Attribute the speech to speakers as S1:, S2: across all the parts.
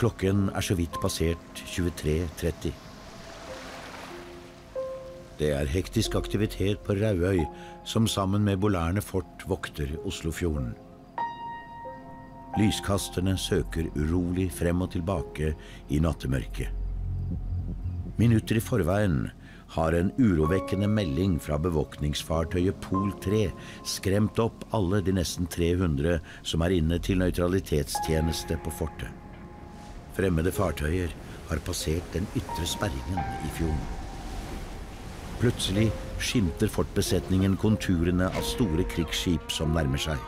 S1: Klokken er så vidt passert 23.30. Det er hektisk aktivitet på Rauøy, som sammen med Bolærne fort vokter Oslofjorden. Lyskasterne søker urolig frem og tilbake i nattemørket. Minutter i forveien har en urovekkende melding fra bevåkningsfartøyet Pol 3 skremt opp alle de nesten 300 som er inne til nøytralitetstjeneste på fortet. Fremmede fartøyer har passert den ytre sperringen i fjorden. Plutselig skimter fortbesetningen konturene av store krigsskip som nærmer seg.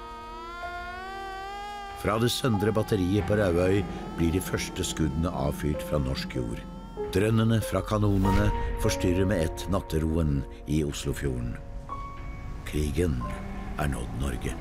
S1: Fra det søndre batteriet på Rauøy blir de første skuddene avfyrt fra norsk jord. Drønnene fra kanonene forstyrrer med ett natteroen i Oslofjorden. Krigen er nådd Norge.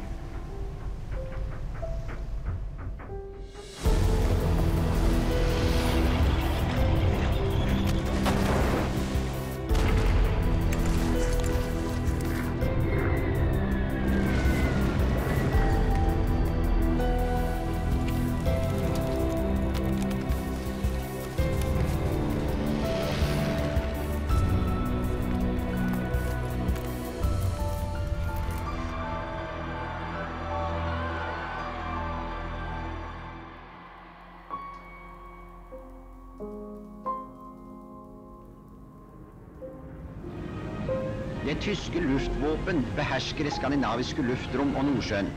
S2: Det tyske luftvåpen behersker det skandinaviske luftrom og Nordsjøen.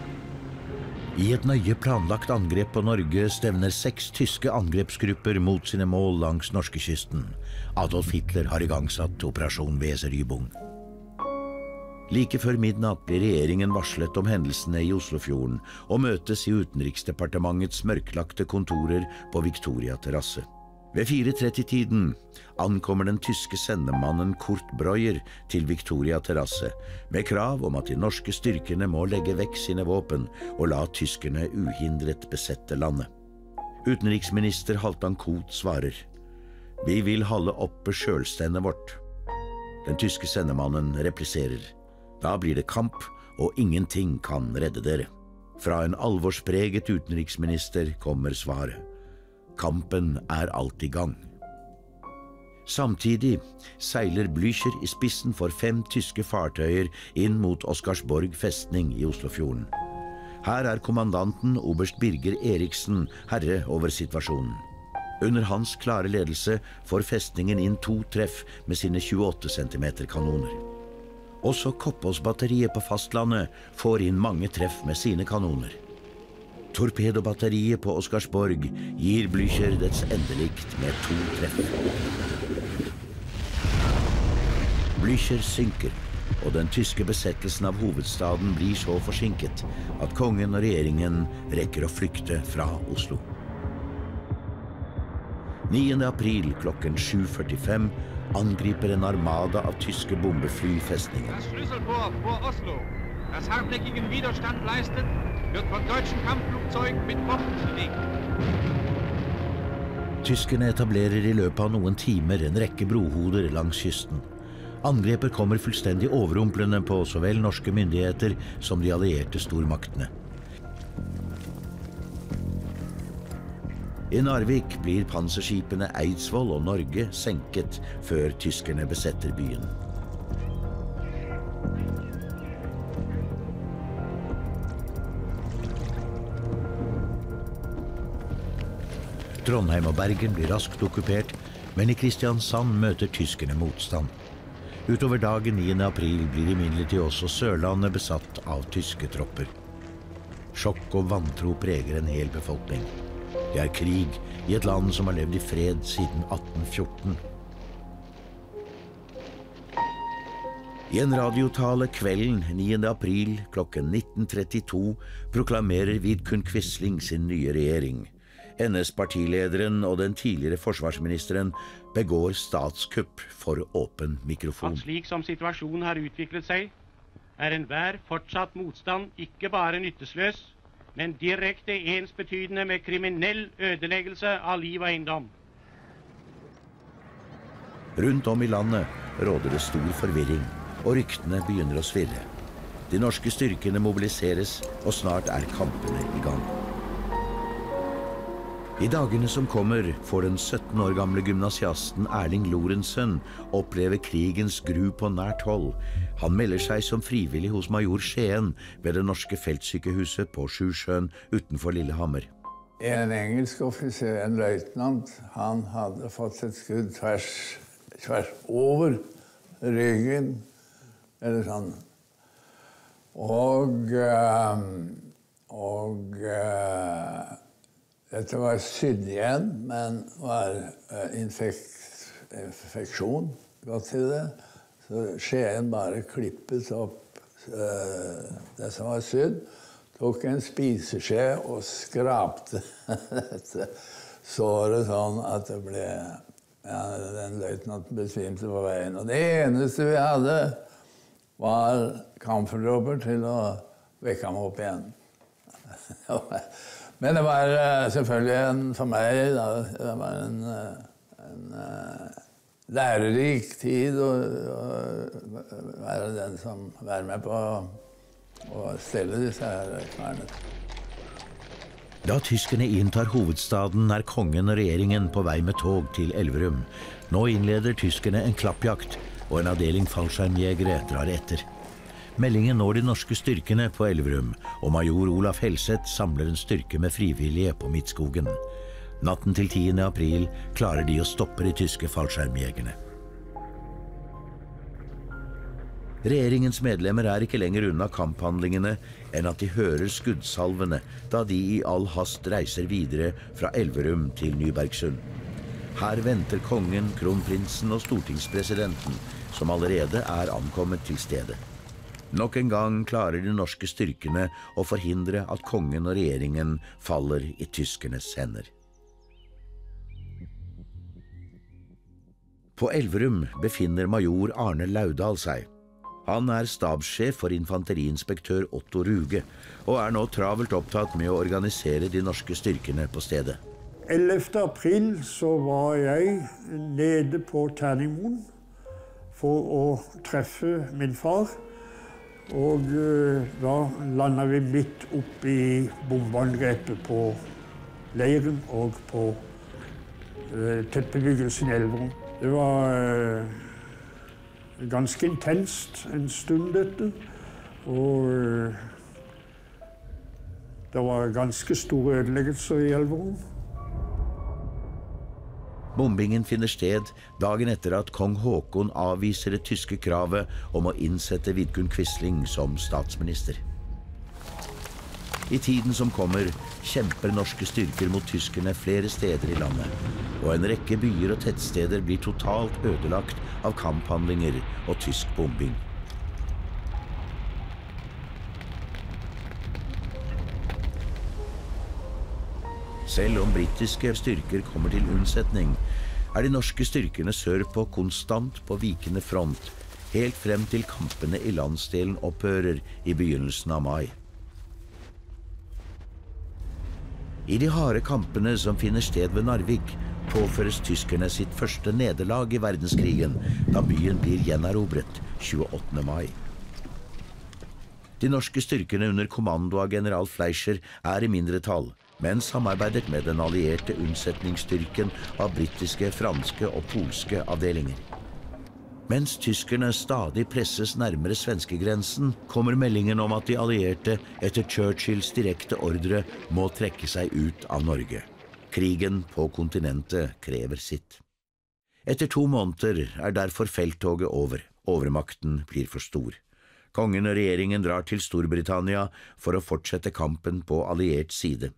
S1: I et nøye planlagt angrep på Norge stevner seks tyske angrepsgrupper mot sine mål langs norskekysten. Adolf Hitler har igangsatt operasjon Weserübung. Like før midnatt blir regjeringen varslet om hendelsene i Oslofjorden og møtes i Utenriksdepartementets mørklagte kontorer på Victoria terrasse. Ved 4.30-tiden ankommer den tyske sendemannen Kurt Breuer til Victoria terrasse med krav om at de norske styrkene må legge vekk sine våpen og la tyskerne uhindret besette landet. Utenriksminister Halvdan Koht svarer Vi vil holde oppe sjølstendet vårt. Den tyske sendemannen repliserer Da blir det kamp, og ingenting kan redde dere. Fra en alvorspreget utenriksminister kommer svaret. Kampen er alt i gang. Samtidig seiler Blücher i spissen for fem tyske fartøyer inn mot Oscarsborg festning i Oslofjorden. Her er kommandanten oberst Birger Eriksen herre over situasjonen. Under hans klare ledelse får festningen inn to treff med sine 28 cm kanoner. Også Koppåsbatteriet på fastlandet får inn mange treff med sine kanoner. Torpedobatteriet på Oscarsborg gir Blücher dets endelikt med to treff. Blücher synker, og den tyske besettelsen av hovedstaden blir så forsinket at kongen og regjeringen rekker å flykte fra Oslo. 9. april klokken 7.45 angriper en armada av tyske bombefly festningen.
S3: Das Schlüsselbohr vor Oslo, das hartnäckigen Widerstand leistet, wird von deutschen Kampfflugzeugen mit Bomben belegt.
S1: Tyskerne etablerer i løpet av noen timer en rekke brohoder langs kysten. Angrepet kommer fullstendig overrumplende på så vel norske myndigheter som de allierte stormaktene. I Narvik blir panserskipene Eidsvoll og Norge senket før tyskerne besetter byen. Trondheim og Bergen blir raskt okkupert, men i Kristiansand møter tyskerne motstand. Utover dagen 9. april blir imidlertid også Sørlandet besatt av tyske tropper. Sjokk og vantro preger en hel befolkning. Det er krig i et land som har levd i fred siden 1814. I en radiotale kvelden 9. april klokken 19.32 proklamerer Vidkun Quisling sin nye regjering. NS-partilederen og den tidligere forsvarsministeren begår statskupp for åpen mikrofon.
S3: At slik som situasjonen har utviklet seg, er enhver fortsatt motstand ikke bare nyttesløs, men direkte ensbetydende med kriminell ødeleggelse av liv og eiendom.
S1: Rundt om i landet råder det stor forvirring, og ryktene begynner å svirre. De norske styrkene mobiliseres, og snart er kampene i gang. I dagene som kommer, får den 17 år gamle gymnasiasten Erling Lorentzen oppleve krigens gru på nært hold. Han melder seg som frivillig hos major Skien ved det norske feltsykehuset på Sjusjøen utenfor Lillehammer.
S4: En engelsk offiser, en løytnant, han hadde fått et skudd tvers, tvers over ryggen. Eller sånn. Og, eh, og uh, dette var sydd igjen, men var uh, infeksjon gått til det. Så skjeen bare klippet opp uh, det som var sydd. Tok en spiseskje og skrapte dette såret sånn at det ble ja, Den løytnanten besvimte på veien. Og det eneste vi hadde, var kamferdråper til å vekke ham opp igjen. Men det var eh, selvfølgelig en, for meg da, det var en, eh, en uh, lærerik tid å, være den som være med på å stelle disse her knærne.
S1: Da tyskerne inntar hovedstaden, er kongen og regjeringen på vei med tog til Elverum. Nå innleder tyskerne en klappjakt, og en avdeling fallskjermjegere drar etter. Meldingen når de norske styrkene på Elverum, og major Olaf Helseth samler en styrke med frivillige på Midtskogen. Natten til 10. april klarer de å stoppe de tyske fallskjermjegerne. Regjeringens medlemmer er ikke lenger unna kamphandlingene enn at de hører skuddsalvene da de i all hast reiser videre fra Elverum til Nybergsund. Her venter kongen, kronprinsen og stortingspresidenten, som allerede er ankommet til stedet. Nok en gang klarer de norske styrkene å forhindre at kongen og regjeringen faller i tyskernes hender. På Elverum befinner major Arne Laudal seg. Han er stabssjef for infanteriinspektør Otto Ruge, og er nå travelt opptatt med å organisere de norske styrkene på stedet.
S5: 11. april så var jeg nede på Terningmoen for å treffe min far. Og uh, da landa vi midt oppi bombeangrepet på leiren og på uh, tettbebyggelsen i Elverum. Det var uh, ganske intenst en stund, dette. Og det var ganske store ødeleggelser i Elverum.
S1: Bombingen finner sted dagen etter at kong Haakon avviser det tyske kravet om å innsette Vidkun Quisling som statsminister. I tiden som kommer, kjemper norske styrker mot tyskerne flere steder i landet, og en rekke byer og tettsteder blir totalt ødelagt av kamphandlinger og tysk bombing. Selv om britiske styrker kommer til unnsetning, er de norske styrkene sørpå konstant på vikende front, helt frem til kampene i landsdelen opphører i begynnelsen av mai. I de harde kampene som finner sted ved Narvik, påføres tyskerne sitt første nederlag i verdenskrigen da byen blir gjenerobret 28. mai. De norske styrkene under kommando av general Fleischer er i mindretall, men samarbeidet med den allierte unnsetningsstyrken av britiske, franske og polske avdelinger. Mens tyskerne stadig presses nærmere svenskegrensen, kommer meldingen om at de allierte etter Churchills direkte ordre må trekke seg ut av Norge. Krigen på kontinentet krever sitt. Etter to måneder er derfor felttoget over. Overmakten blir for stor. Kongen og regjeringen drar til Storbritannia for å fortsette kampen på alliert side.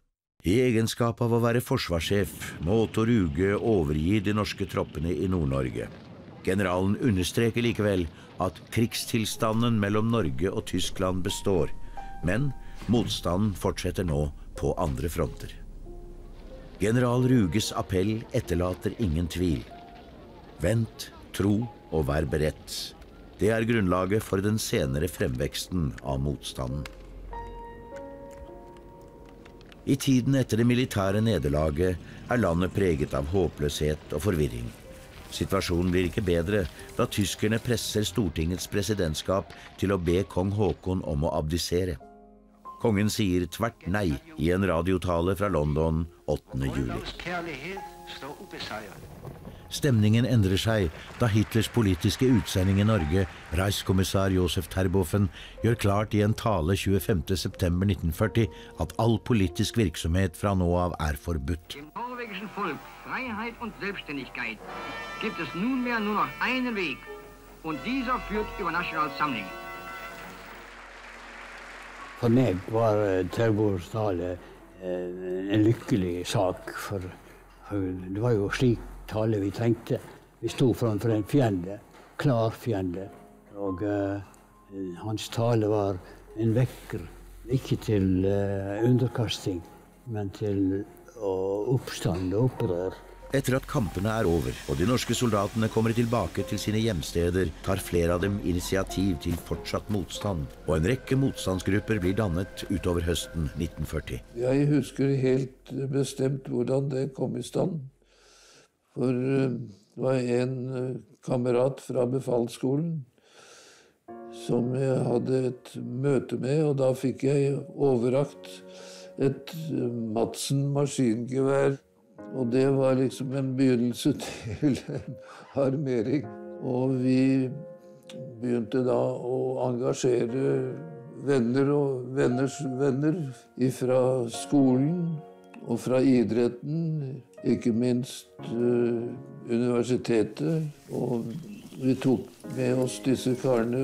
S1: I egenskap av å være forsvarssjef må Otto Ruge overgi de norske troppene i Nord-Norge. Generalen understreker likevel at krigstilstanden mellom Norge og Tyskland består, men motstanden fortsetter nå på andre fronter. General Ruges appell etterlater ingen tvil. Vent, tro og vær beredt. Det er grunnlaget for den senere fremveksten av motstanden. I tiden etter det militære nederlaget er landet preget av håpløshet og forvirring. Situasjonen blir ikke bedre da tyskerne presser Stortingets presidentskap til å be kong Haakon om å abdisere. Kongen sier tvert nei i en radiotale fra London 8. juli. Stemningen endrer seg da Hitlers politiske utsending i Norge, reiskommissær Josef Terboven, gjør klart i en tale 25.9.1940 at all politisk virksomhet fra nå av er forbudt.
S6: Dem norwegischen Volk Freiheit und Selbstständigkeit gibt es nunmehr nur noch einen Weg. Und dieser führt über National Samling.
S7: For meg var eh, Terborgs tale eh, en lykkelig sak. For, for det var jo slik tale vi trengte. Vi sto framfor en fiende, klar fiende. Og uh, hans tale var en vekker, ikke til uh, underkasting, men til å oppstand og opprør.
S1: Etter at kampene er over og de norske soldatene kommer tilbake til sine hjemsteder, tar flere av dem initiativ til fortsatt motstand, og en rekke motstandsgrupper blir dannet utover høsten 1940.
S4: Jeg husker helt bestemt hvordan det kom i stand. For eh, det var en eh, kamerat fra befalsskolen som jeg hadde et møte med, og da fikk jeg overrakt et eh, Madsen maskingevær. Og det var liksom en begynnelse til en armering. Og vi begynte da å engasjere venner og venners venner fra skolen og fra idretten, ikke minst eh, universitetet. Og vi tok med oss disse karene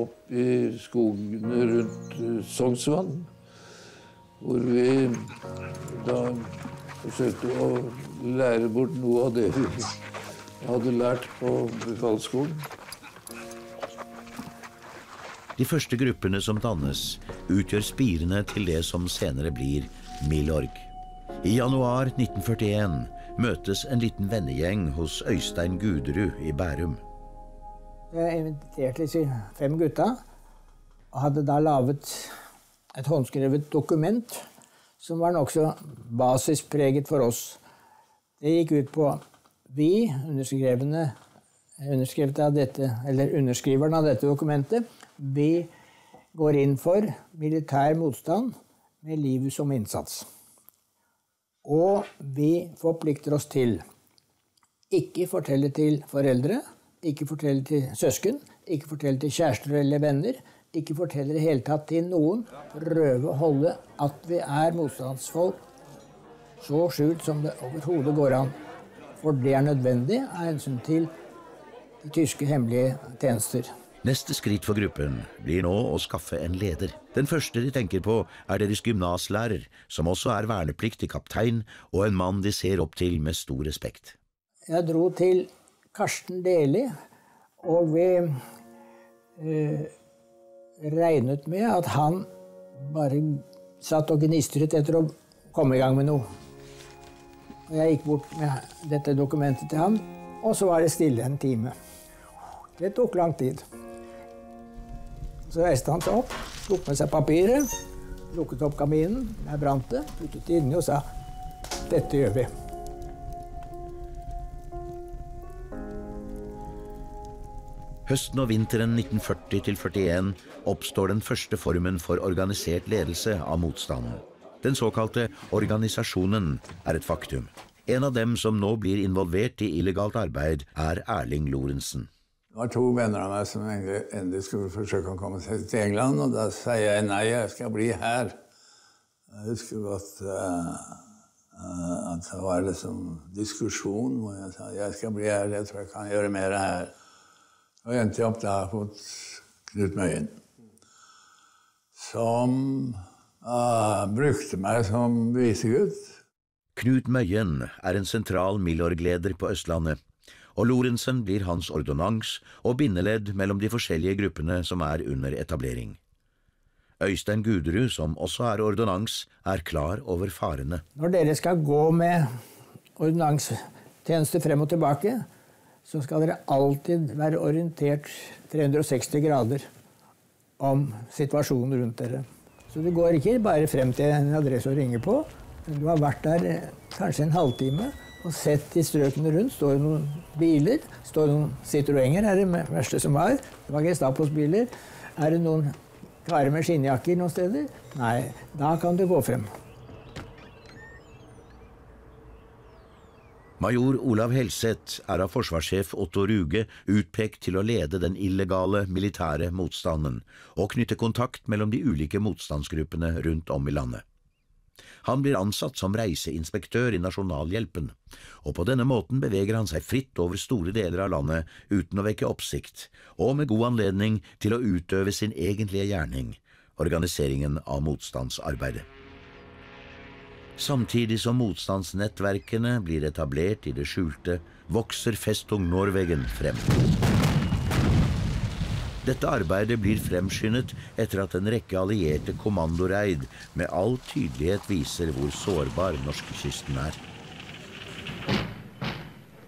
S4: opp i skogene rundt eh, Sognsvann, hvor vi da forsøkte å lære bort noe av det vi hadde lært på befalsskolen.
S1: De første gruppene som dannes, utgjør spirene til det som senere blir Milorg. I januar 1941 møtes en liten vennegjeng hos Øystein Guderud i Bærum.
S8: Jeg inviterte fem gutta og hadde da laget et håndskrevet dokument som var nokså basispreget for oss. Det gikk ut på vi, underskrevne, av dette, eller underskriveren av dette dokumentet, vi går inn for militær motstand med livet som innsats. Og vi forplikter oss til ikke fortelle til foreldre, ikke fortelle til søsken, ikke fortelle til kjærester eller venner, ikke fortelle i det hele tatt til noen. Prøve å holde at vi er motstandsfolk så skjult som det overhodet går an. For det er nødvendig av hensyn til de tyske hemmelige tjenester.
S1: Neste skritt for gruppen blir nå å skaffe en leder. Den første de tenker på, er deres gymnaslærer, som også er vernepliktig kaptein og en mann de ser opp til med stor respekt.
S8: Jeg dro til Karsten Deli, og vi eh, regnet med at han bare satt og gnistret etter å komme i gang med noe. Og jeg gikk bort med dette dokumentet til ham, og så var det stille en time. Det tok lang tid. Så reiste han seg opp, tok med seg papiret, lukket opp kaminen, der brant det, puttet det inni og sa dette gjør vi.
S1: Høsten og vinteren 1940-41 oppstår den første formen for organisert ledelse av motstanden. Den såkalte organisasjonen er et faktum. En av dem som nå blir involvert i illegalt arbeid, er Erling Lorentzen.
S4: Det var to venner av meg som endelig skulle forsøke å komme seg til England, og da sier jeg nei, jeg skal bli her. Jeg husker godt uh, at det var liksom diskusjon hvor jeg sa jeg skal bli her, jeg tror jeg kan gjøre mer her. Og endte jeg opp da hos Knut Møyen, som uh, brukte meg som visegutt.
S1: Knut Møyen er en sentral Milorg-leder på Østlandet, og Lorentzen blir hans ordonnans og bindeledd mellom de forskjellige gruppene som er under etablering. Øystein Guderud, som også er ordonnans, er klar over farene.
S8: Når dere skal gå med ordonnanstjeneste frem og tilbake, så skal dere alltid være orientert 360 grader om situasjonen rundt dere. Så du går ikke bare frem til en adresse og ringer på. Du har vært der kanskje en halvtime, og sett i strøkene rundt. Står det noen biler? Står det noen Citroënger er det verste som var. Det var Gestapos biler. Er det noen karer med skinnjakker noen steder? Nei, da kan du gå frem.
S1: Major Olav Helseth er av forsvarssjef Otto Ruge utpekt til å lede den illegale militære motstanden og knytte kontakt mellom de ulike motstandsgruppene rundt om i landet. Han blir ansatt som reiseinspektør i Nasjonalhjelpen, og på denne måten beveger han seg fritt over store deler av landet uten å vekke oppsikt, og med god anledning til å utøve sin egentlige gjerning, organiseringen av motstandsarbeidet. Samtidig som motstandsnettverkene blir etablert i det skjulte, vokser Festung Norwegen frem. Dette arbeidet blir fremskyndet etter at en rekke allierte kommandoreid med all tydelighet viser hvor sårbar norskekysten er.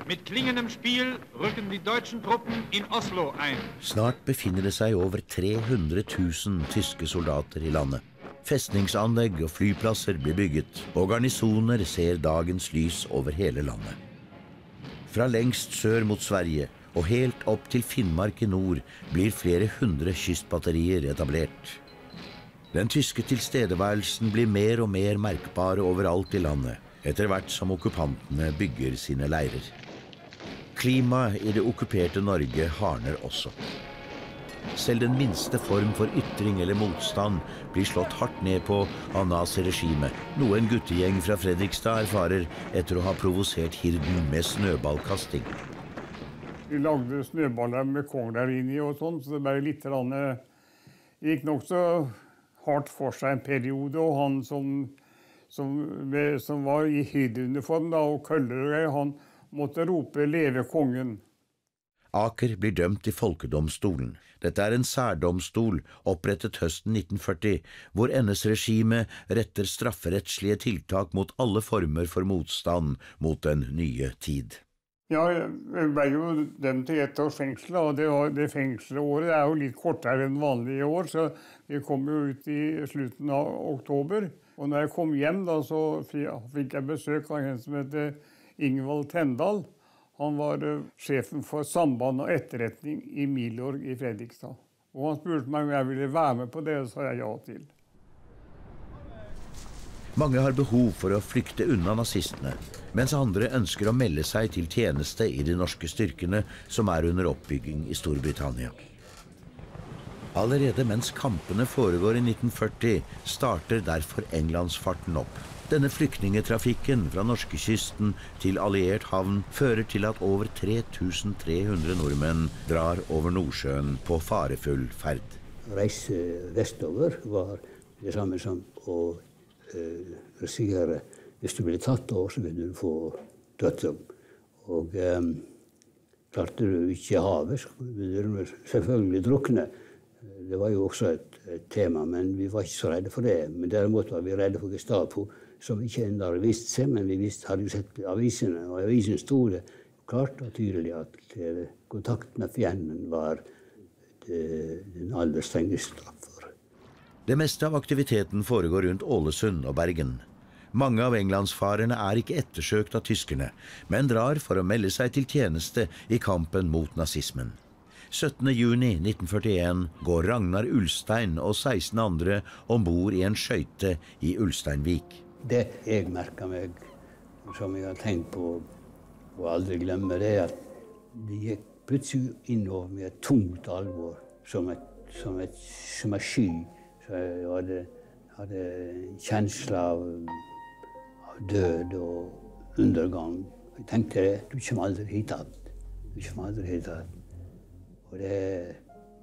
S9: Mit klingendem Spiel rücken die deutschen Truppen in Oslo ein.
S1: Snart befinner det seg over 300 000 tyske soldater i landet. Festningsanlegg og flyplasser blir bygget, og garnisoner ser dagens lys over hele landet. Fra lengst sør mot Sverige og helt opp til Finnmark i nord blir flere hundre kystbatterier etablert. Den tyske tilstedeværelsen blir mer og mer merkbare overalt i landet, etter hvert som okkupantene bygger sine leirer. Klimaet i det okkuperte Norge hardner også. Selv den minste form for ytring eller motstand blir slått hardt ned på av naziregimet, noe en guttegjeng fra Fredrikstad erfarer etter å ha provosert hirden med snøballkasting.
S5: Vi lagde snøballer med kongler inni og sånn, så det ble litt rann, det gikk nokså hardt for seg en periode. Og han som, som, som var i hirdeuniform og køller, han måtte rope 'Leve kongen'.
S1: Aker blir dømt i folkedomstolen. Dette er en særdomstol opprettet høsten 1940, hvor NS-regimet retter strafferettslige tiltak mot alle former for motstand mot den nye tid.
S5: Ja, jeg ble jo dømt til ett års fengsel, og det, det fengselåret er jo litt kortere enn vanlig i år, så vi kom jo ut i slutten av oktober. Og når jeg kom hjem, da, så fikk jeg besøk av en som heter Ingvald Tendal. Han var uh, sjefen for samband og etterretning i Milorg i Fredrikstad. Og Han spurte meg om jeg ville være med på det, og sa jeg ja til.
S1: Mange har behov for å flykte unna nazistene, mens andre ønsker å melde seg til tjeneste i de norske styrkene som er under oppbygging i Storbritannia. Allerede mens kampene foregår i 1940, starter derfor englandsfarten opp. Denne flyktningetrafikken fra norskekysten til alliert havn fører til at over 3300 nordmenn drar over Nordsjøen på farefull ferd.
S7: Reise vestover var det samme som å eh, risikere Hvis du ble tatt da, så ville du få dødsdom. Og eh, klarte du ikke havet, så ville du selvfølgelig drukne. Det var jo også et, et, tema, men vi var ikke så redde for det. Men derimot var vi redde for Gestapo som ikke ennå hadde vist seg, men vi visste, hadde jo sett avisene, og i avisen sto det klart og tydelig at kontakten kontakt med fienden var det, den aller strengeste straff.
S1: Det meste av aktiviteten foregår rundt Ålesund og Bergen. Mange av englandsfarerne er ikke ettersøkt av tyskerne, men drar for å melde seg til tjeneste i kampen mot nazismen. 17.6.1941 går Ragnar Ulstein og 16 andre om bord i en skøyte i Ulsteinvik.
S7: Det jeg merker meg, som jeg har tenkt på og aldri glemmer, det er at det gikk plutselig innover med et tungt alvor, som, et, som, et, som en sky. Så jeg hadde, hadde kjensle av, av, død og undergang. Jeg tenkte du kommer aldri hit igjen. Du kommer aldri hit igjen. Og det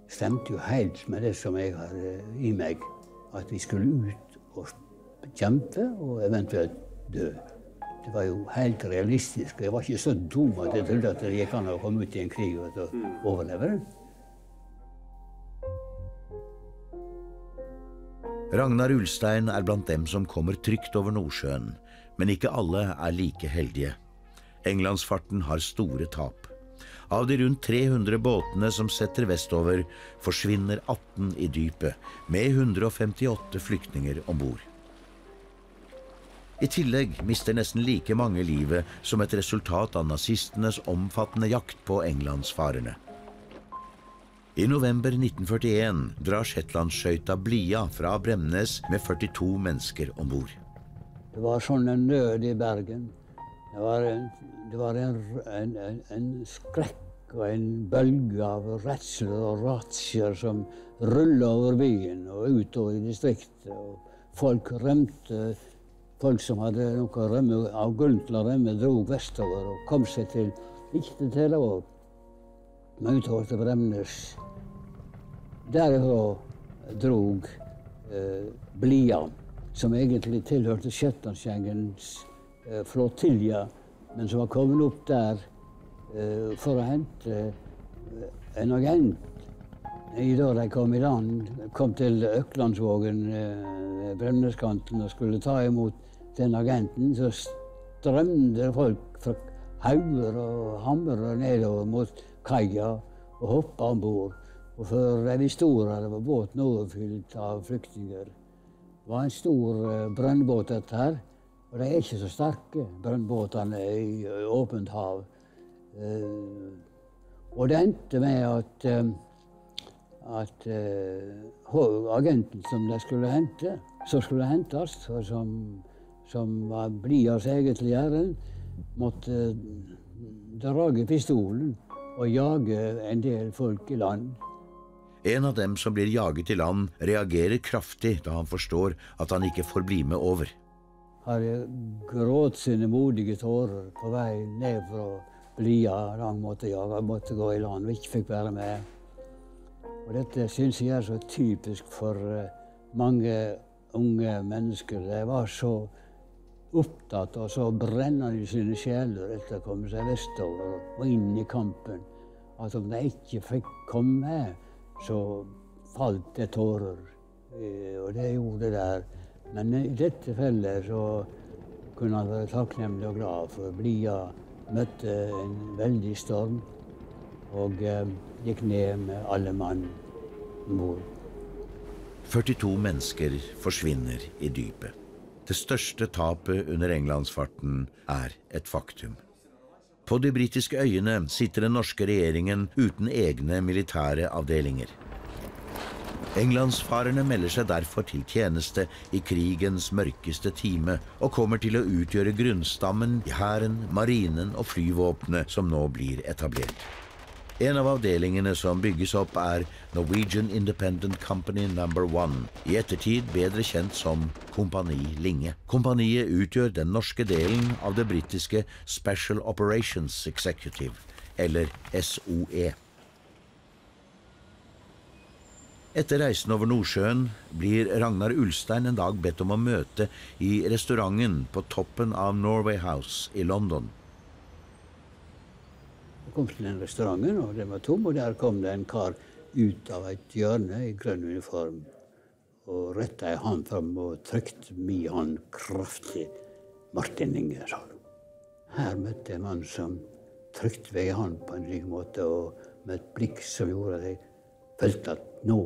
S7: stemte jo helt med det som jeg hadde i meg, at vi skulle ut og kjempe og eventuelt dø. Det var jo helt realistisk. Jeg var ikke så dum at jeg trodde at det gikk an å komme ut i en krig og overleve den.
S1: Ragnar Ulstein er blant dem som kommer trygt over Nordsjøen, men ikke alle er like heldige. Englandsfarten har store tap. Av de rundt 300 båtene som setter vestover, forsvinner 18 i dypet, med 158 flyktninger om bord. I tillegg mister nesten like mange livet som et resultat av nazistenes omfattende jakt på englandsfarerne. I november 1941 drar shetlandsskøyta Blia fra Bremnes med 42 mennesker om bord.
S7: Det var sånn en nød i Bergen. Det var en, det var en, en, en skrekk og en bølge av redsler og razziaer som rulla over byen og utover i distriktet. Og folk rømte. Folk som hadde noe rømme, av grunn til å rømme, dro vestover og kom seg til ikke til Telavåg, men utover til Bremnes. Derifra drog eh, Blia som egentlig tilhørte Shetlandsgjengens eh, flottilje, men som var kommet opp der eh, for å hente eh, en agent. I da de kom i land, kom til Øklandsvågen eh, Bremneskanten og skulle ta imot den agenten, så strømde folk fra hauger og hamrer nedover mot kaia og hoppa om bord. Og før vi visste ordet, var båten overfylt av flyktninger. Det var en stor uh, brønnbåt, dette her. Og de er ikke så sterke, brønnbåtene i åpent hav. Uh, og det endte med at, uh, at agenten som de skulle hente, som skulle hentes, og som, som var Blias egentlig ærend, måtte drage pistolen og jage en del folk i land.
S1: En av dem som blir jaget i land, reagerer kraftig da han forstår at han ikke får bli med over.
S7: Han gråt sine modige tårer på vei ned fra lia da han måtte jage. Han måtte gå i land og ikke fikk være med. Og dette syns jeg er så typisk for eh, mange unge mennesker. De var så opptatt og så brennende i sine sjeler etter å komme seg vestover og inn i kampen at om de ikke fikk komme med, så falt det tårer. Eh, og det gjorde det der. Men i dette fellet så kunne han være takknemlig og glad, for Blia møtte en veldig storm og eh, gikk ned med alle mann om bord.
S1: 42 mennesker forsvinner i dypet. Det største tapet under englandsfarten er et faktum. På de britiske øyene sitter den norske regjeringen uten egne militære avdelinger. Englandsfarerne melder seg derfor til tjeneste i krigens mørkeste time og kommer til å utgjøre grunnstammen i hæren, marinen og flyvåpenet som nå blir etablert. En av avdelingene som bygges opp, er Norwegian Independent Company Number One, i ettertid bedre kjent som Kompani Linge. Kompaniet utgjør den norske delen av det britiske Special Operations Executive, eller SOE. Etter reisen over Nordsjøen blir Ragnar Ulstein en dag bedt om å møte i restauranten på toppen av Norway House i London.
S7: Kom til den restauranten, og den var tom, og der kom det en kar ut av et hjørne i grønn uniform og retta ei hånd fram og trykte mi hånd kraftig. Martin Inge, sa han. Her møtte jeg en mann som trykte ved ei hånd på en slik måte, og med et blikk som gjorde at jeg følte at nå,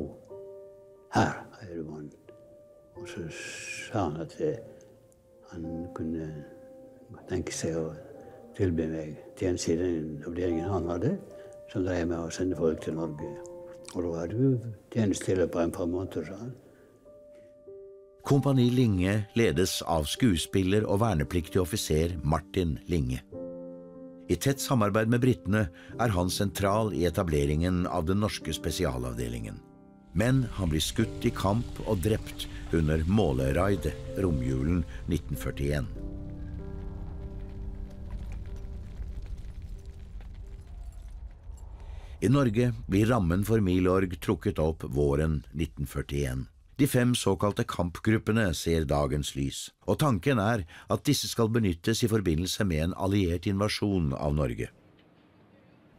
S7: her er du mannen. Og så sa han at han kunne tenke seg å tilby meg tjeneste i den avdelingen han hadde, som drev med å sende folk til Norge. Og da hadde vi tjeneste til på en par måneder, sa.
S1: Kompani Linge ledes av skuespiller og vernepliktig offiser Martin Linge. I tett samarbeid med britene er han sentral i etableringen av den norske spesialavdelingen. Men han blir skutt i kamp og drept under Måløyraidet romjulen 1941. I Norge blir rammen for Milorg trukket opp våren 1941. De fem såkalte kampgruppene ser dagens lys, og tanken er at disse skal benyttes i forbindelse med en alliert invasjon av Norge.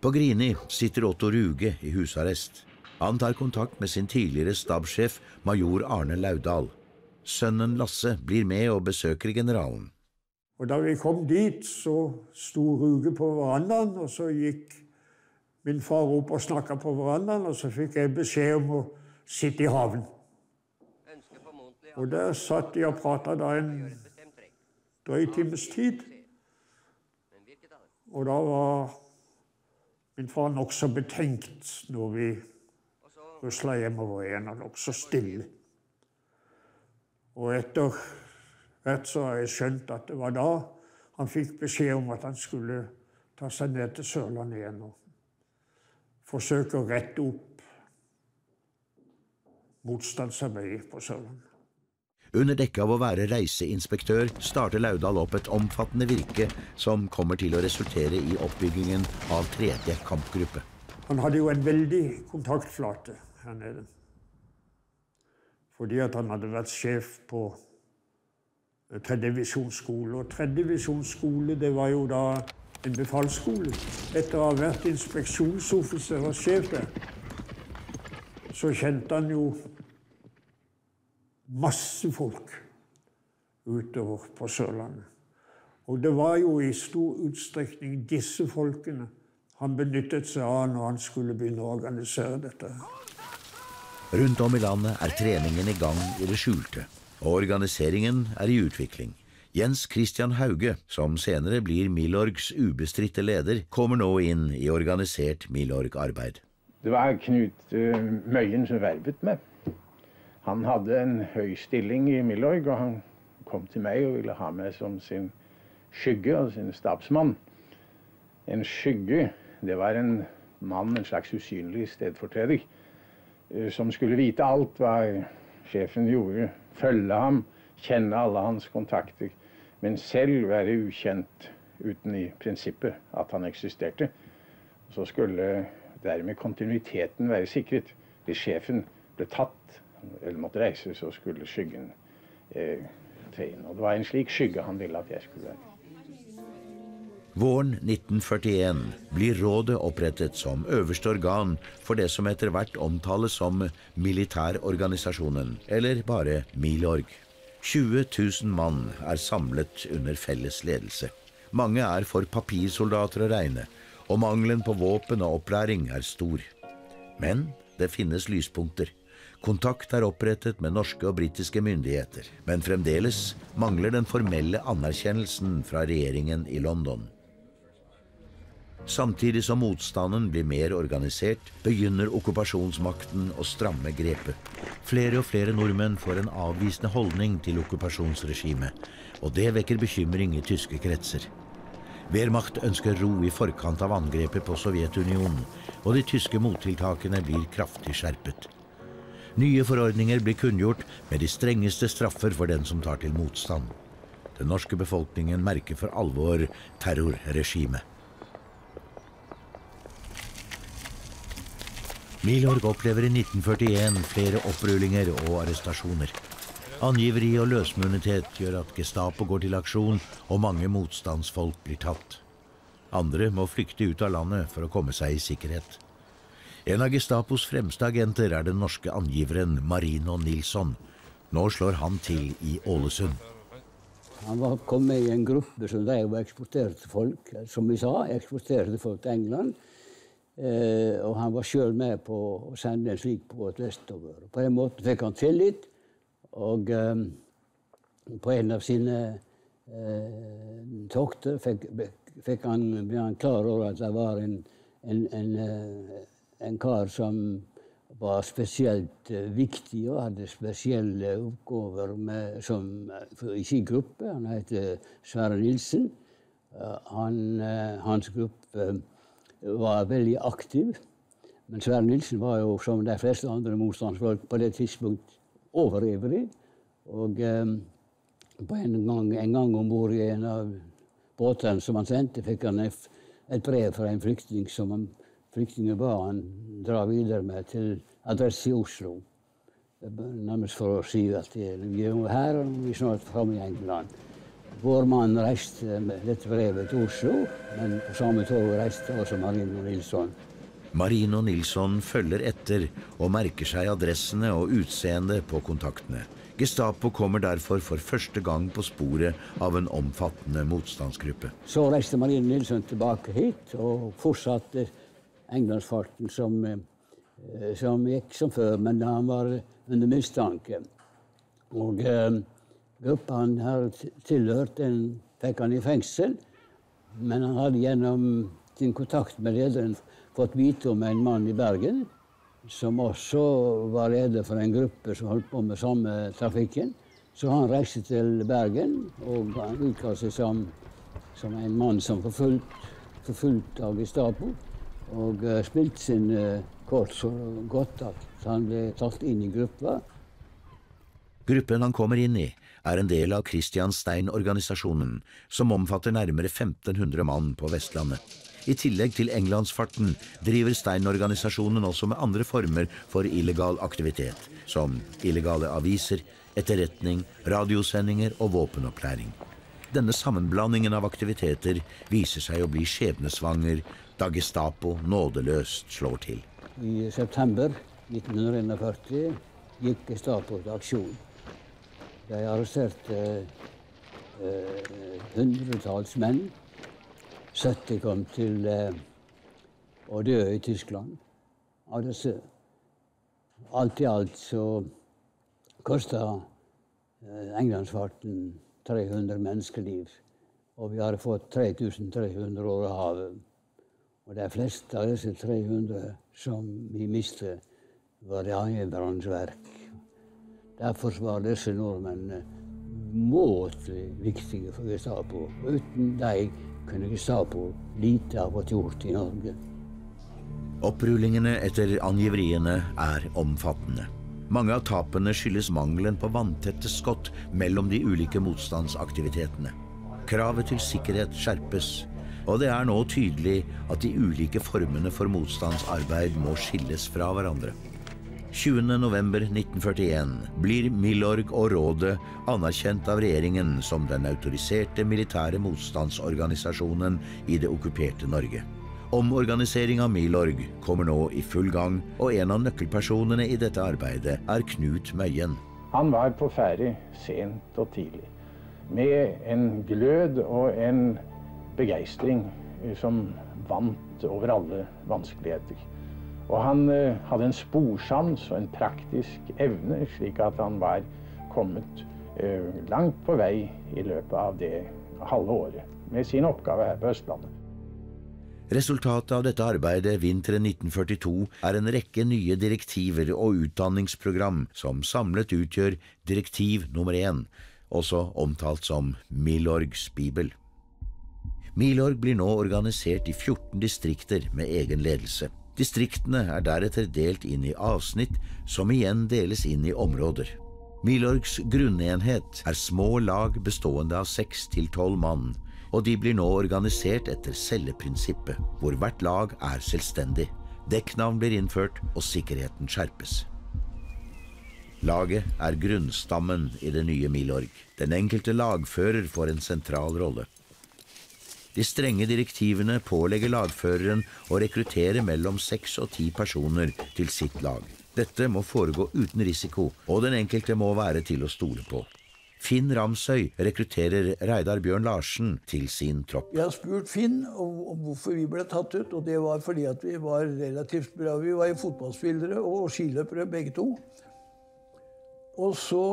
S1: På Grini sitter Otto Ruge i husarrest. Han tar kontakt med sin tidligere stabssjef, major Arne Laudal. Sønnen Lasse blir med og besøker generalen.
S5: Og Da vi kom dit, så sto Ruge på verandaen, og så gikk min far opp og snakka på verandaen, og så fikk jeg beskjed om å sitte i haven. Og der satt de og prata da en drøy times tid. Og da var min far nokså betenkt når vi rusla hjemover igjen. og nokså stille. Og etter hvert så har jeg skjønt at det var da han fikk beskjed om at han skulle ta seg ned til Sørlandet igjen og forsøke å rette opp motstandsarbeidet på Sørlandet.
S1: Under dekke av å være reiseinspektør starter Laudal opp et omfattende virke som kommer til å resultere i oppbyggingen av tredje kampgruppe.
S5: Han hadde jo en veldig kontaktflate her nede. Fordi at han hadde vært sjef på tredjevisjonsskole. Og tredjevisjonsskole, det var jo da en befalsskole. Etter å ha vært inspeksjonsoffiser og sjef der, så kjente han jo masse folk utover på Sørlandet. Og det var jo i stor utstrekning disse folkene han benyttet seg av når han skulle begynne å organisere dette.
S1: Rundt om i landet er treningen i gang i det skjulte, og organiseringen er i utvikling. Jens Christian Hauge, som senere blir Milorgs ubestridte leder, kommer nå inn i organisert Milorg-arbeid.
S10: Det var Knut uh, Møyen som vervet meg. Han hadde en høy stilling i Milorg, og han kom til meg og ville ha meg som sin skygge og sin stabsmann. En skygge, det var en mann, en slags usynlig stedfortreder, eh, som skulle vite alt hva sjefen gjorde, følge ham, kjenne alle hans kontakter, men selv være ukjent uten i prinsippet at han eksisterte. Så skulle dermed kontinuiteten være sikret. Hvis sjefen ble tatt eller måtte reise, så skulle skyggen eh, tre inn. Og det var en slik skygge han ville at jeg skulle være.
S1: Våren 1941 blir rådet opprettet som øverste organ for det som etter hvert omtales som militærorganisasjonen, eller bare Milorg. 20 000 mann er samlet under felles ledelse. Mange er for papirsoldater å regne, og mangelen på våpen og opplæring er stor. Men det finnes lyspunkter. Kontakt er opprettet med norske og britiske myndigheter, men fremdeles mangler den formelle anerkjennelsen fra regjeringen i London. Samtidig som motstanden blir mer organisert, begynner okkupasjonsmakten å stramme grepet. Flere og flere nordmenn får en avvisende holdning til okkupasjonsregimet, og det vekker bekymring i tyske kretser. Wehrmacht ønsker ro i forkant av angrepet på Sovjetunionen, og de tyske mottiltakene blir kraftig skjerpet. Nye forordninger blir kunngjort med de strengeste straffer for den som tar til motstand. Den norske befolkningen merker for alvor terrorregimet. Milorg opplever i 1941 flere opprullinger og arrestasjoner. Angiveri og løsmunnetet gjør at Gestapo går til aksjon, og mange motstandsfolk blir tatt. Andre må flykte ut av landet for å komme seg i sikkerhet. En av Gestapos fremste agenter er den norske angiveren Marino Nilsson. Nå slår han til i Ålesund.
S7: Han kom med i en gruppe som drev eksporterte folk. Som vi sa, eksporterte folk til England. Eh, og han var sjøl med på å sende en slik båt vestover. På den måten fikk han tillit, og eh, på en av sine eh, tokter fikk, fikk han, ble han klar over at det var en, en, en eh, en kar som var spesielt uh, viktig og hadde spesielle oppgaver med, som, i sin gruppe. Han heter Sverre Nilsen. Han, hans gruppe var veldig aktiv. Men Sverre Nilsen var jo, som de fleste andre motstandsfolk, på det tidspunkt overivrig. Og på en gang, en gang om bord i en av båtene som han sendte, fikk han et brev fra en flyktning som han flyktningen ba han dra videre med til adresse i Oslo. Nærmest for å si at vi er her og vi er snart framme i England. Vår mann reiste med dette brevet til Oslo, men på samme tog reiste også Marino Nilsson.
S1: Marino Nilsson følger etter og merker seg adressene og utseendet på kontaktene. Gestapo kommer derfor for første gang på sporet av en omfattende motstandsgruppe.
S7: Så reiste Marino Nilsson tilbake hit og fortsatte englandsfarten som, eh, som, gikk som før, men han var under mistanke. Og eh, gruppa han har tilhørt, den fikk han i fengsel. Men han hadde gjennom sin kontakt med lederen fått vite om en mann i Bergen som også var leder for en gruppe som holdt på med samme trafikken. Så han reiste til Bergen, og utga seg som, som, en mann som forfulgt, av Gestapo. Og uh, spilte sin uh, kort så godt at han ble tatt inn i gruppa.
S1: Gruppen han kommer inn i, er en del av Christian Stein-organisasjonen, som omfatter nærmere 1500 mann på Vestlandet. I tillegg til englandsfarten driver Stein-organisasjonen også med andre former for illegal aktivitet, som illegale aviser, etterretning, radiosendinger og våpenopplæring. Denne sammenblandingen av aktiviteter viser seg å bli skjebnesvanger da Gestapo nådeløst slår til.
S7: I september 1941 gikk Gestapo til aksjon. De arresterte eh, hundretalls menn. 70 kom til eh, å dø i Tyskland av disse. Alt i alt så kosta eh, englandsfarten 300 menneskeliv. Og vi har fått 3300 år av havet. Og de fleste av disse 300 som vi mistet, var i verk. Derfor var disse nordmennene umåtelig viktige for Gestapo. Uten dem kunne Gestapo lite ha vært gjort i Norge.
S1: Opprullingene etter angiveriene er omfattende. Mange av tapene skyldes mangelen på vanntette skott mellom de ulike motstandsaktivitetene. Kravet til sikkerhet skjerpes, og det er nå tydelig at de ulike formene for motstandsarbeid må skilles fra hverandre. 20.11.1941 blir Milorg og rådet anerkjent av regjeringen som den autoriserte militære motstandsorganisasjonen i det okkuperte Norge. Omorganisering av Milorg kommer nå i full gang, og en av nøkkelpersonene i dette arbeidet er Knut Møyen.
S10: Han var på ferde sent og tidlig, med en glød og en begeistring som vant over alle vanskeligheter. Og han uh, hadde en sporsans og en praktisk evne, slik at han var kommet uh, langt på vei i løpet av det halve året med sin oppgave her på Østlandet.
S1: Resultatet av dette arbeidet vinteren 1942 er en rekke nye direktiver og utdanningsprogram som samlet utgjør direktiv nummer én, også omtalt som Milorgs bibel. Milorg blir nå organisert i 14 distrikter med egen ledelse. Distriktene er deretter delt inn i avsnitt, som igjen deles inn i områder. Milorgs grunnenhet er små lag bestående av seks til tolv mann, og de blir nå organisert etter celleprinsippet, hvor hvert lag er selvstendig. Dekknavn blir innført, og sikkerheten skjerpes. Laget er grunnstammen i det nye Milorg. Den enkelte lagfører får en sentral rolle. De strenge direktivene pålegger lagføreren å rekruttere mellom seks og ti personer til sitt lag. Dette må foregå uten risiko, og den enkelte må være til å stole på. Finn Ramsøy rekrutterer Reidar Bjørn Larsen til sin tropp.
S11: Jeg har spurt Finn om, hvorfor vi ble tatt ut, og det var fordi at vi var relativt bra. Vi var fotballspillere og skiløpere begge to. Og så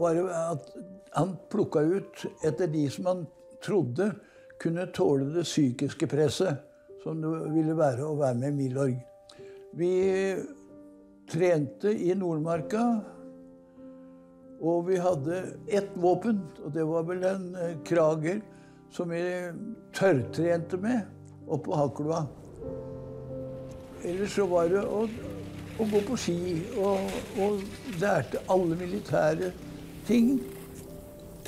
S11: var det at han plukka ut etter de som han trodde kunne tåle det psykiske presset som det ville være å være med i Milorg. Vi trente i Nordmarka, og vi hadde ett våpen, og det var vel en eh, krager som vi tørrtrente med oppå Hakloa. Ellers så var det å, å gå på ski og, og lærte alle militære ting.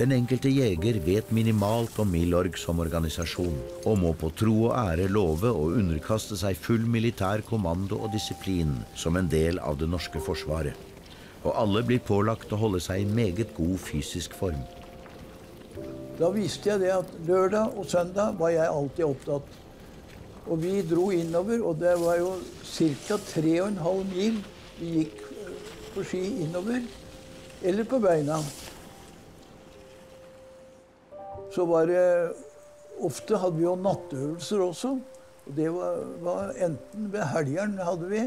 S1: Den enkelte jeger vet minimalt om Milorg som organisasjon, og må på tro og ære love å underkaste seg full militær kommando og disiplin som en del av det norske forsvaret. Og alle blir pålagt å holde seg i meget god fysisk form.
S11: Da visste jeg det at lørdag og søndag var jeg alltid opptatt. Og vi dro innover, og det var jo ca. 3,5 mil vi gikk på ski innover. Eller på beina så var det Ofte hadde vi jo nattøvelser også. Og det var, var enten ved helgeren hadde vi,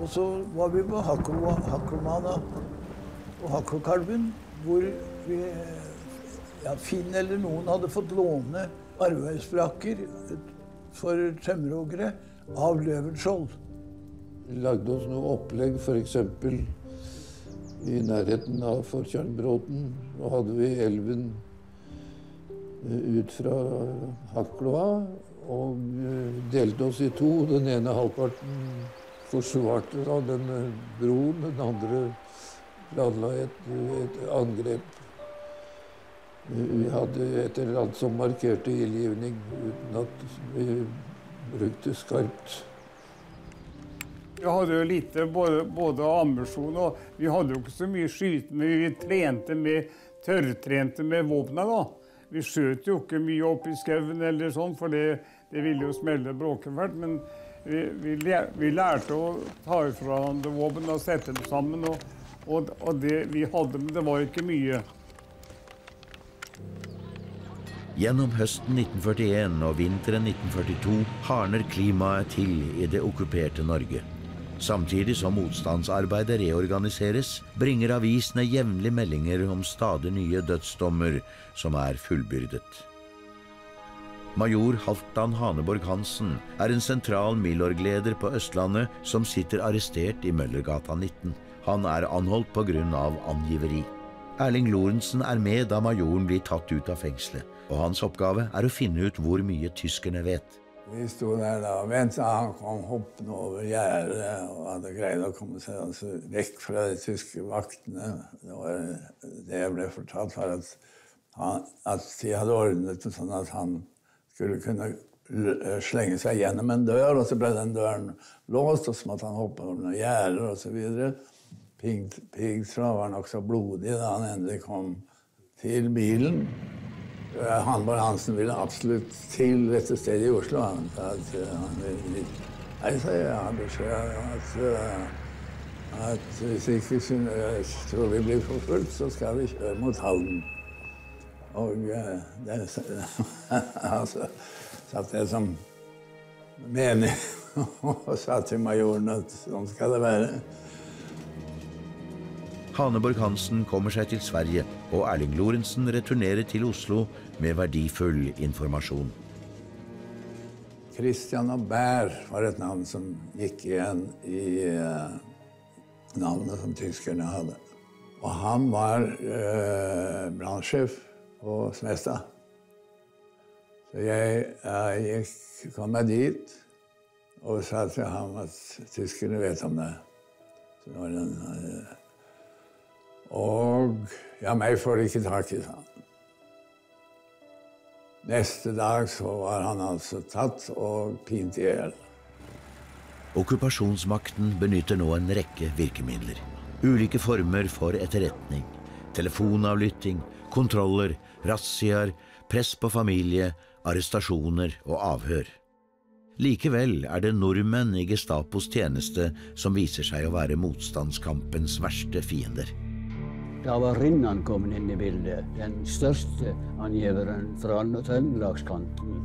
S11: og så var vi på Hakkelmana og Hakkelkalven
S4: hvor vi, ja, Finn eller noen hadde fått låne arbeidsbrakker for tømmerhoggere av Løvenskiold.
S12: Vi lagde oss noe opplegg, f.eks. i nærheten av Fortjernbråten. så hadde vi elven ut fra Hakloa og eh, delte oss i to. Den ene halvparten forsvarte da denne broen, den andre planla et, et angrep. Vi hadde et eller annet som markerte ildgivning, uten at vi brukte skarpt.
S5: Vi hadde jo lite både, både ambisjon og Vi hadde jo ikke så mye skyting, men vi trente med tørrtrente med våpna, da. Vi skjøt jo ikke mye opp i skauen eller sånn, for det, det ville jo smelle bråkefælt. Men vi, vi, vi, lærte å ta ifra hverandre våpen og sette dem sammen. Og, og, og det vi hadde, men det var ikke mye.
S1: Gjennom høsten 1941 og vinteren 1942 hardner klimaet til i det okkuperte Norge. Samtidig som motstandsarbeidet reorganiseres, bringer avisene jevnlig meldinger om stadig nye dødsdommer som er fullbyrdet. Major Halvdan Haneborg Hansen er en sentral Milorg-leder på Østlandet som sitter arrestert i Møllergata 19. Han er anholdt pga. angiveri. Erling Lorentzen er med da majoren blir tatt ut av fengselet og hans oppgave er å finne ut hvor mye tyskerne vet.
S4: Vi sto der da og ventet. Han kom hoppende over gjerdet og hadde greid å komme seg altså vekk fra de tyske vaktene. Det, det jeg ble fortalt, var at, han, at de hadde ordnet det sånn at han skulle kunne slenge seg gjennom en dør, og så ble den døren låst, og så måtte han hoppe over noen gjerder osv. Piggtråd var nokså blodig da han endelig kom til bilen. Hanborg Hansen ville absolutt til dette stedet i Oslo. Han sa at eh, han ville Nei, sa jeg, Han beskjed at, eh, at hvis ikke tror vi blir forfulgt, så skal vi kjøre mot Halden. Og eh, det altså, satt jeg som menig og sa til majoren at sånn skal det være.
S1: Haneborg Hansen kommer seg til Sverige, og Erling Lorentzen returnerer til Oslo med verdifull informasjon.
S4: Christian Aubert var et navn som gikk igjen i uh, navnet som tyskerne hadde. Og han var eh, brannsjef på Smestad. Så jeg, jeg gikk, kom meg dit og sa til ham at tyskerne vet om det. Så det var en... Og ja, meg får ikke tak i, sa han. Neste dag så var han altså tatt og pint i hjel.
S1: Okkupasjonsmakten benytter nå en rekke virkemidler. Ulike former for etterretning. Telefonavlytting, kontroller, razziaer, press på familie, arrestasjoner og avhør. Likevel er det nordmenn i Gestapos tjeneste som viser seg å være motstandskampens verste fiender.
S7: Da var Rinnan kommet inn i bildet, den største angiveren fra Trøndelagskanten.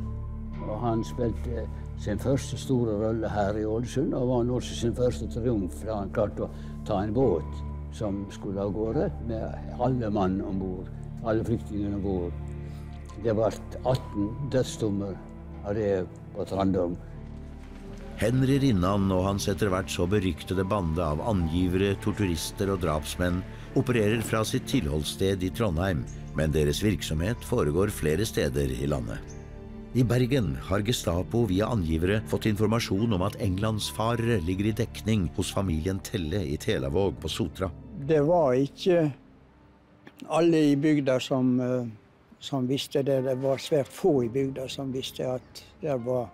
S7: Og han spilte sin første store rolle her i Ålesund, og var også sin første triumf da han klarte å ta en båt som skulle av gårde, med alle mann om bord. Alle flyktningene om bord. Det ble 18 dødsdommer av det på Trandum.
S1: Henry Rinnan og hans etter hvert så beryktede bande av angivere, torturister og drapsmenn opererer fra sitt tilholdssted i Trondheim, men deres virksomhet foregår flere steder i landet. I Bergen har Gestapo via angivere fått informasjon om at englandsfarere ligger i dekning hos familien Telle i Telavåg på Sotra.
S13: Det var ikke alle i bygda som, eh, som visste det. Det var svært få i bygda som visste at det var,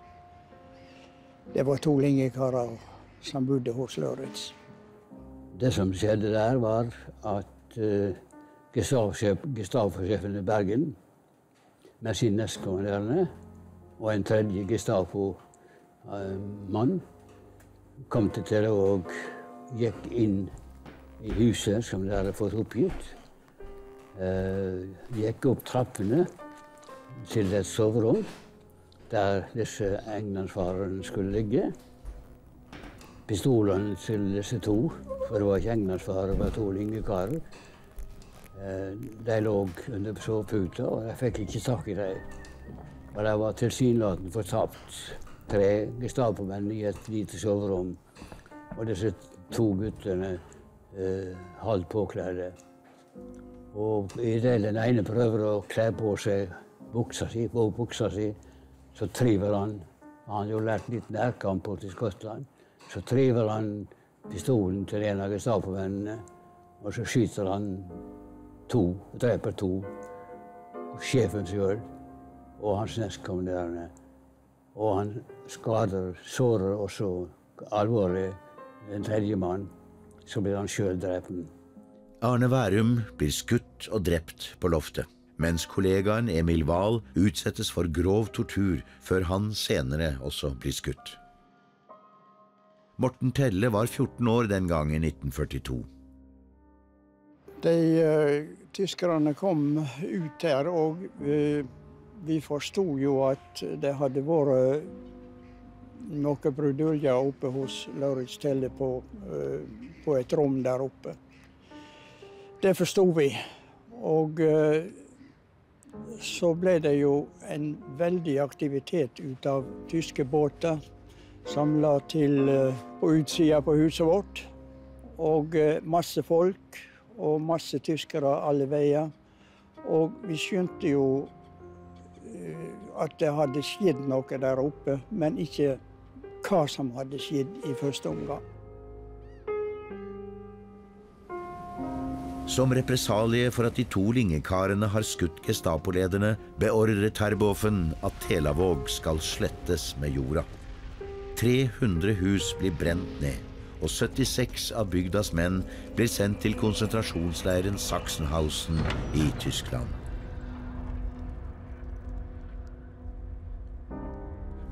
S13: det var to lingekarer som bodde hos Lauritz.
S7: Det som skjedde der, var at uh, Gestapo-sjefen i Bergen med sin nestkommanderende og en tredje Gestapo-mann kom til Tele og gikk inn i huset som de hadde fått oppgitt. Uh, gikk opp trappene til et soverom der disse englandsfarerne skulle ligge. Pistolene til disse to for det var ikke egnet far, det var to karer. De lå under soveputa, og jeg fikk ikke tak i dem. Og de var tilsynelatende fortapt. Tre Gestapo-menn i et lite soverom. Og disse to guttene eh, halvt påkledde. Og idet den ene prøver å kle på seg buksa si, buksa si, så triver han Han har jo lært litt nærkamp borte i Skottland. Så triver han pistolen til en av Gestapo-vennene, og så skyter han to, dreper to. Sjefen sjøl og hans nestkommanderende. Og han skader, sårer også alvorlig en tredjemann. Så blir han sjøl drept.
S1: Arne Værum blir skutt og drept på loftet mens kollegaen Emil Wahl utsettes for grov tortur før han senere også blir skutt. Morten Telle var 14 år den gang i 1942.
S13: De uh, tyskerne kom ut her, og uh, vi forsto jo at det hadde vært noe bruduljer oppe hos Lauritz Telle på, uh, på, et rom der oppe. Det forsto vi. Og så ble det jo en veldig aktivitet ut av tyske båter samla til på utsida på huset vårt. Og eh, masse folk og masse tyskere alle veier. Og vi skjønte jo eh, at det hadde skjedd noe der oppe, men ikke hva som hadde skjedd i første omgang.
S1: Som represalie for at de to lingekarene har skutt Gestapo-lederne, beordrer Terboven at Telavåg skal slettes med jorda. 300 hus blir brent ned, og 76 av bygdas menn blir sendt til konsentrasjonsleiren Sachsenhausen i Tyskland.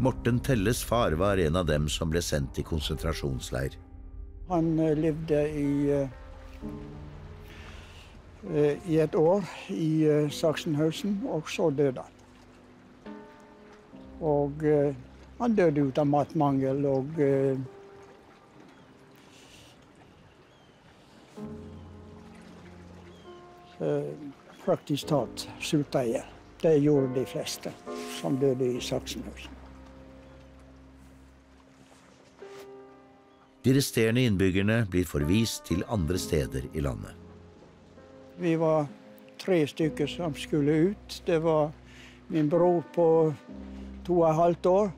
S1: Morten Telles far var en av dem som ble sendt til konsentrasjonsleir.
S13: Han eh, levde i eh, Eh, i et år i Sachsenhausen, og så døde han. Og han døde ut av matmangel og praktisk talt sulta i hjel. Det gjorde de fleste som døde i Sachsenhausen.
S1: De resterende innbyggerne blir forvist til andre steder i landet.
S13: Vi var tre stykker som skulle ut. Det var min bror på to og et halvt år,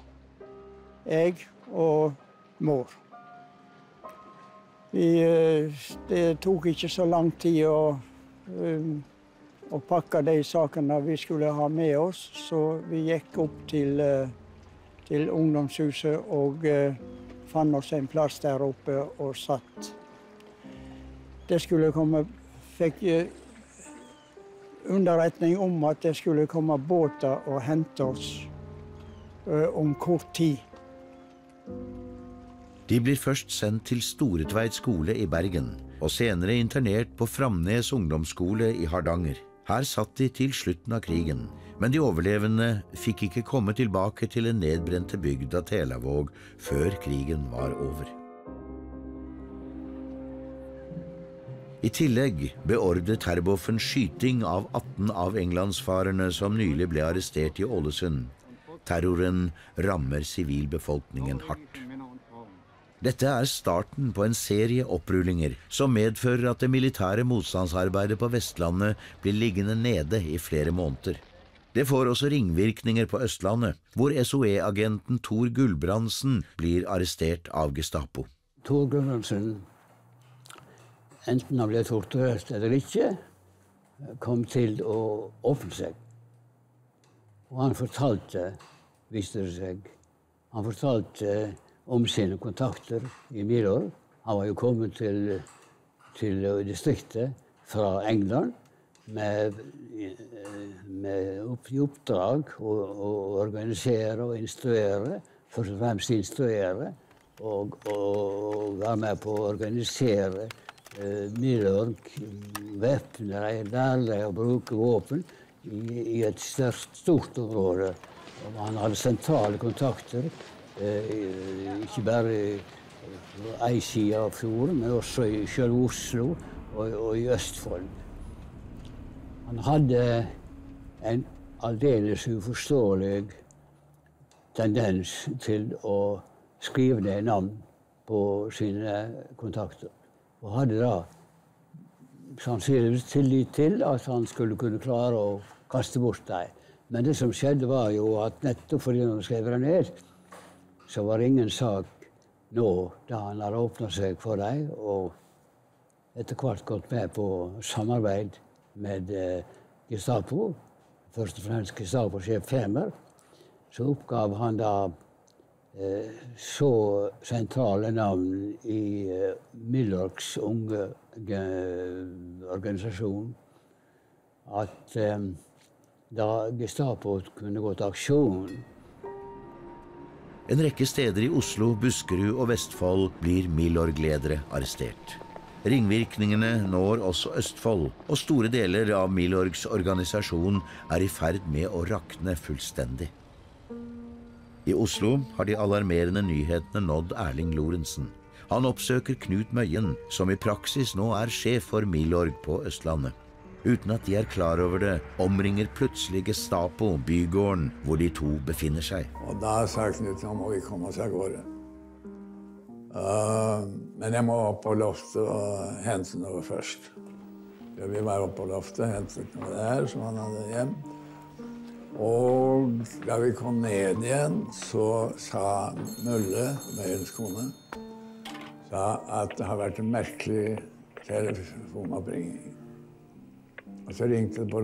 S13: jeg og mor. Vi, eh, det tok ikke så lang tid å, um, å pakke de sakene vi skulle ha med oss, så vi gikk opp til, eh, til ungdomshuset og uh, fant oss en plass der oppe og satt. Det skulle komme fikk underretning om at det skulle komme båter og hente oss om kort tid.
S1: De blir først sendt til Storetveit skole i Bergen, og senere internert på Framnes ungdomsskole i Hardanger. Her satt de til slutten av krigen, men de overlevende fikk ikke komme tilbake til den nedbrente bygda Telavåg før krigen var over. I tillegg beordret Terboven skyting av 18 av englandsfarerne som nylig ble arrestert i Ålesund. Terroren rammer sivilbefolkningen hardt. Dette er starten på en serie opprullinger som medfører at det militære motstandsarbeidet på Vestlandet blir liggende nede i flere måneder. Det får også ringvirkninger på Østlandet, hvor SOE-agenten Tor Gulbrandsen blir arrestert av Gestapo.
S7: Tor Gulbrandsen enten han ble torturert eller ikke, kom til å åpne seg. Og han fortalte, viste det seg, han fortalte om sine kontakter i Milorg. Han var jo kommet til, til distriktet fra England med, med opp, i oppdrag å, å, organisere og instruere. Først og fremst instruere. Og, og være med på å organisere Eh, Milorg dem, lære dem å bruke våpen i, i et stort, stort område. Han hadde sentrale kontakter, eh, ikke bare på ei side av fjorden, men også i sjøl Oslo og, og, i Østfold. Han hadde en aldeles uforståelig tendens til å skrive ned navn på sine kontakter. Og hadde da sannsynligvis tillit til at han skulle kunne klare å kaste bort dem. Men det som skjedde, var jo at nettopp fordi han skrev det ned, så var det ingen sak nå da han har åpna seg for dem, og etter hvert gått med på samarbeid med eh, Gestapo, først og fremst Gestapo-sjef Femer, så oppgav han da eh, så sentrale navn i eh, Milorgs unge organisasjon at eh, da Gestapo kunne gå til aksjon
S1: En rekke steder i Oslo, Buskerud og Vestfold blir Milorg-ledere arrestert. Ringvirkningene når også Østfold, og store deler av Milorgs organisasjon er i ferd med å rakne fullstendig. I Oslo har de alarmerende nyhetene nådd Erling Lorentzen. Han oppsøker Knut Møyen, som i praksis nå er sjef for Milorg på Østlandet. Uten at de er klar over det, omringer plutselig Gestapo bygården hvor de to befinner seg.
S4: Og da sa Knut nå må vi komme oss av gårde. Uh, men jeg må opp på loftet og hente noe først. Jeg vil være oppe på loftet og hente noe der som han hadde hjem. Og da vi kom ned igjen, så sa Mølle, Møyens kone, at det har vært en merkelig telefonoppringning. Og så ringte det på